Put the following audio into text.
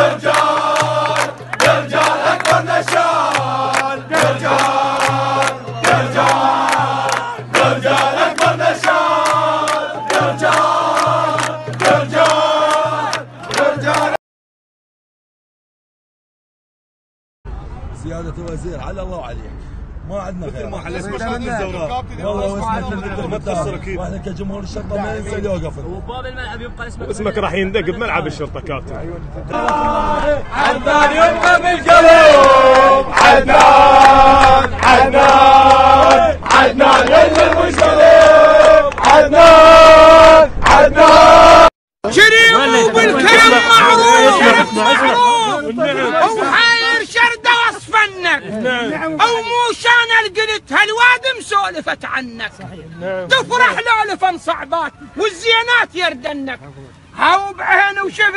برجال برجال أكبر نشال برجال برجال برجال أكبر نشال برجال برجال برجال سيادة الوزير على الله عليك ما عندنا غير ما حل اسمه شرطه الزوراء. والله واسمك ما أكيد وإحنا كجمهور الشرطة ما ننسى اللي وقف لنا. وباب الملعب يبقى اسمك اسمك راح يندق بملعب الشرطة كابتن عدنان يبقى بالقلوب عدنان عدنان عدنان يبقى بالقلوب عدنان عدنان. شريف بالكرم معروف. معروف وحاير شردة وصفنك أو مو شان القلت هالواد مسولفت عنك تفرح لولفا صعبات والزينات يردنك. هاو بعين وشفت